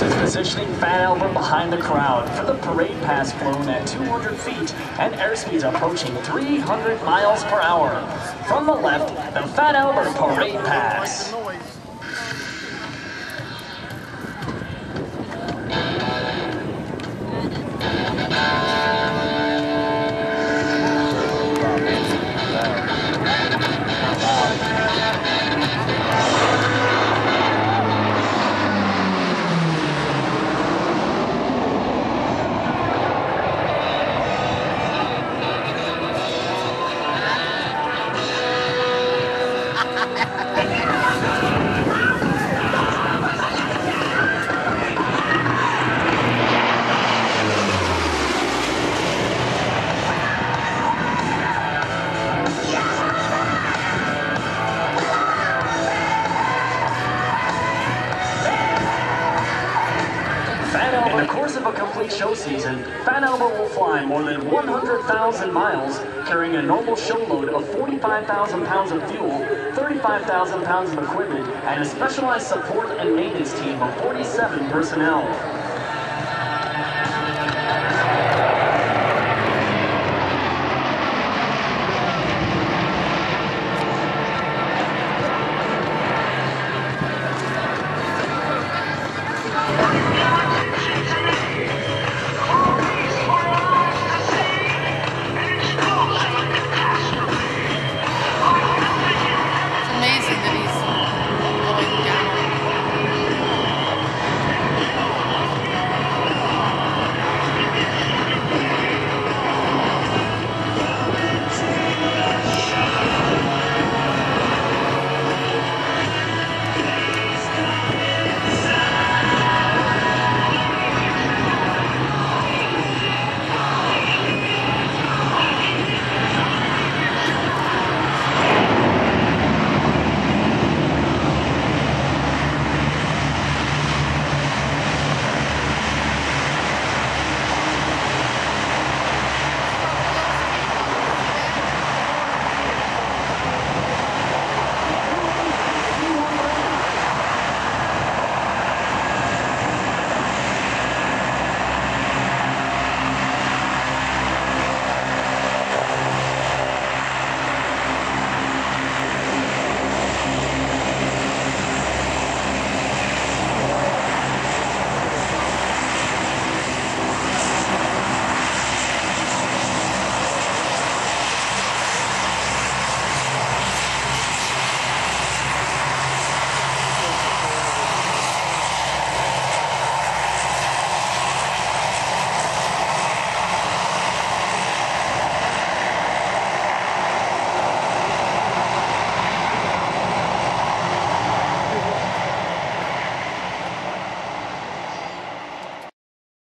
positioning Fat Albert behind the crowd for the parade pass flown at 200 feet and airspeeds approaching 300 miles per hour. From the left, the Fat Albert parade pass. The course of a complete show season, Fat Albert will fly more than 100,000 miles, carrying a normal show load of 45,000 pounds of fuel, 35,000 pounds of equipment, and a specialized support and maintenance team of 47 personnel.